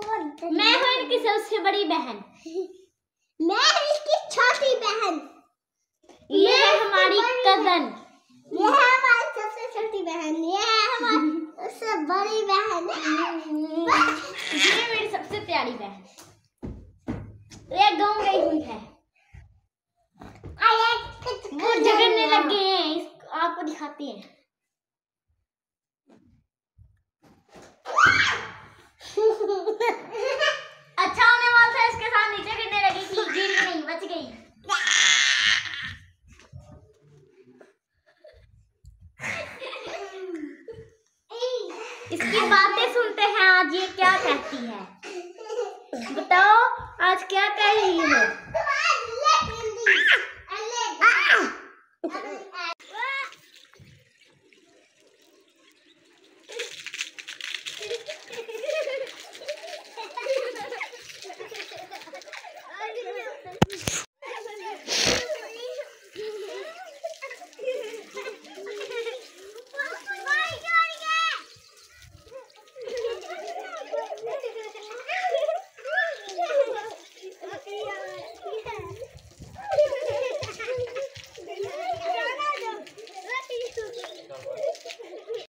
मैं हूँ इनकी सबसे बड़ी बहन। मैं इसकी छोटी बहन। ये है हमारी कज़न। ये है हमारी सबसे छोटी बहन। ये है हमारी सबसे बड़ी बहन। ये मेरी सबसे प्यारी बहन। ये गाँव गई हुई है। वो झगड़ने लग गए हैं। आपको दिखाते हैं। इसकी बातें सुनते हैं, आज ये क्या कहती है? बताओ, आज क्या कह रही हो?